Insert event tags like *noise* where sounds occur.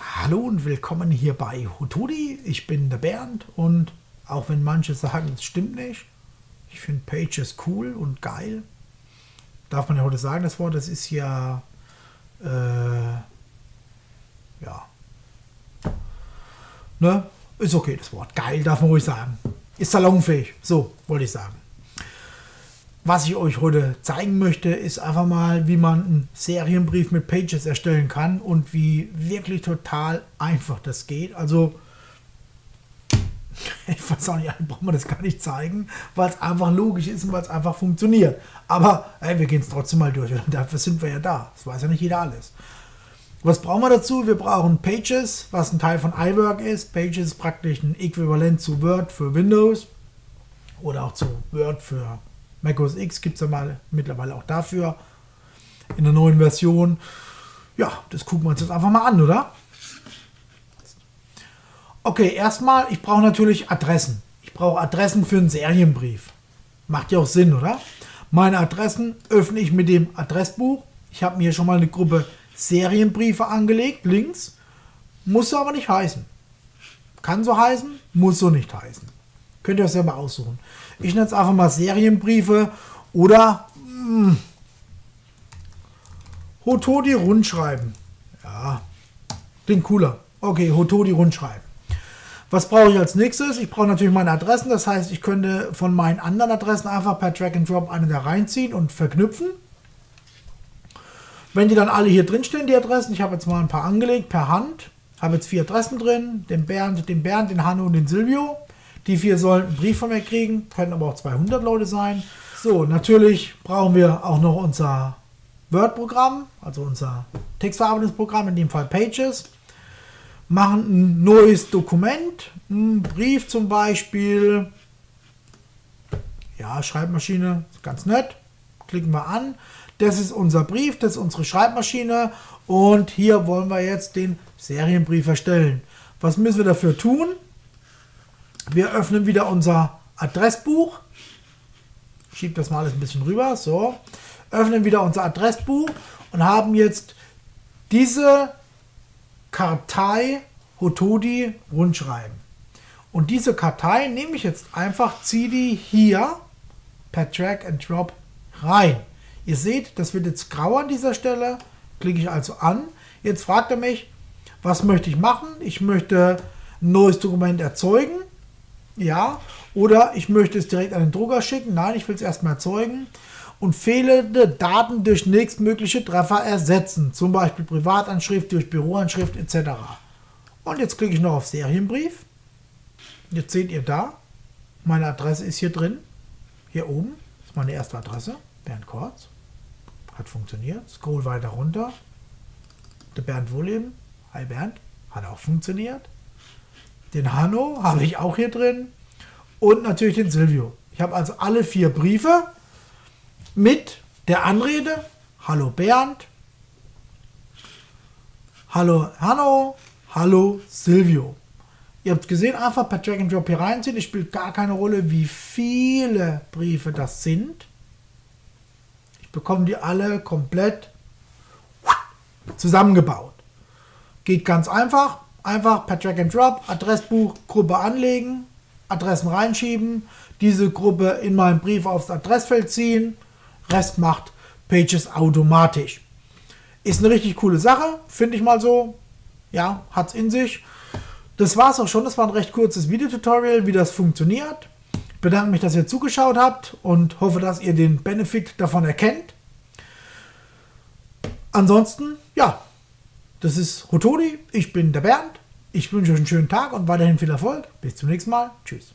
Hallo und willkommen hier bei Hutudi. Ich bin der Bernd und auch wenn manche sagen, es stimmt nicht, ich finde Pages cool und geil. Darf man ja heute sagen, das Wort, das ist ja, äh, ja, ne, ist okay, das Wort. Geil, darf man ruhig sagen. Ist salonfähig, so wollte ich sagen. Was ich euch heute zeigen möchte, ist einfach mal, wie man einen Serienbrief mit Pages erstellen kann und wie wirklich total einfach das geht. Also, *laughs* ich weiß auch nicht, braucht man das gar nicht zeigen, weil es einfach logisch ist und weil es einfach funktioniert. Aber ey, wir gehen es trotzdem mal durch. Dafür sind wir ja da. Das weiß ja nicht jeder alles. Was brauchen wir dazu? Wir brauchen Pages, was ein Teil von iWork ist. Pages ist praktisch ein Äquivalent zu Word für Windows oder auch zu Word für Mac OS X gibt es ja mal mittlerweile auch dafür in der neuen Version. Ja, das gucken wir uns jetzt einfach mal an, oder? Okay, erstmal, ich brauche natürlich Adressen. Ich brauche Adressen für einen Serienbrief. Macht ja auch Sinn, oder? Meine Adressen öffne ich mit dem Adressbuch. Ich habe mir schon mal eine Gruppe Serienbriefe angelegt, links. Muss aber nicht heißen. Kann so heißen, muss so nicht heißen. Könnt ihr euch selber aussuchen. Ich nenne es einfach mal Serienbriefe oder mh, hm, Hotodi rundschreiben. Ja, klingt cooler. Okay, Hotodi rundschreiben. Was brauche ich als nächstes? Ich brauche natürlich meine Adressen. Das heißt, ich könnte von meinen anderen Adressen einfach per Drag and Drop eine da reinziehen und verknüpfen. Wenn die dann alle hier drin stehen, die Adressen, ich habe jetzt mal ein paar angelegt per Hand, habe jetzt vier Adressen drin, den Bernd, den Bernd, den Hanno und den Silvio. Die vier sollen einen Brief von mir kriegen, können aber auch 200 Leute sein. So, natürlich brauchen wir auch noch unser Word-Programm, also unser Textverarbeitungsprogramm, in dem Fall Pages. Machen ein neues Dokument, einen Brief zum Beispiel. Ja, Schreibmaschine, ganz nett. Klicken wir an. Das ist unser Brief, das ist unsere Schreibmaschine und hier wollen wir jetzt den Serienbrief erstellen. Was müssen wir dafür tun? Wir öffnen wieder unser Adressbuch. Ich schiebe das mal alles ein bisschen rüber. So. Öffnen wieder unser Adressbuch und haben jetzt diese Kartei Hotodi rundschreiben. Und diese Kartei nehme ich jetzt einfach, ziehe die hier per Drag and Drop rein. Ihr seht, das wird jetzt grau an dieser Stelle. Klicke ich also an. Jetzt fragt er mich, was möchte ich machen? Ich möchte ein neues Dokument erzeugen. Ja. Oder ich möchte es direkt an den Drucker schicken. Nein, ich will es erstmal erzeugen. Und fehlende Daten durch nächstmögliche Treffer ersetzen. Zum Beispiel Privatanschrift durch Büroanschrift etc. Und jetzt klicke ich noch auf Serienbrief. Jetzt seht ihr da, meine Adresse ist hier drin. Hier oben ist meine erste Adresse, Bernd Kortz. Hat funktioniert. Scroll weiter runter. Der Bernd Wohleben. Hi Bernd. Hat auch funktioniert. Den Hanno habe ich auch hier drin. Und natürlich den Silvio. Ich habe also alle vier Briefe mit der Anrede. Hallo Bernd. Hallo Hanno. Hallo Silvio. Ihr habt gesehen, einfach per Drag and Drop hier reinziehen. Es spielt gar keine Rolle, wie viele Briefe das sind. Ich bekomme die alle komplett zusammengebaut. Geht ganz einfach. Einfach per Drag and Drop, Adressbuch, Gruppe anlegen, Adressen reinschieben, diese Gruppe in meinen Brief aufs Adressfeld ziehen. Rest macht Pages automatisch. Ist eine richtig coole Sache, finde ich mal so. Ja, hat es in sich. Das war es auch schon. Das war ein recht kurzes Videotutorial, wie das funktioniert. Ich bedanke mich, dass ihr zugeschaut habt und hoffe, dass ihr den Benefit davon erkennt. Ansonsten, ja, das ist Hotodi. Ich bin der Bernd. Ich wünsche euch einen schönen Tag und weiterhin viel Erfolg. Bis zum nächsten Mal. Tschüss.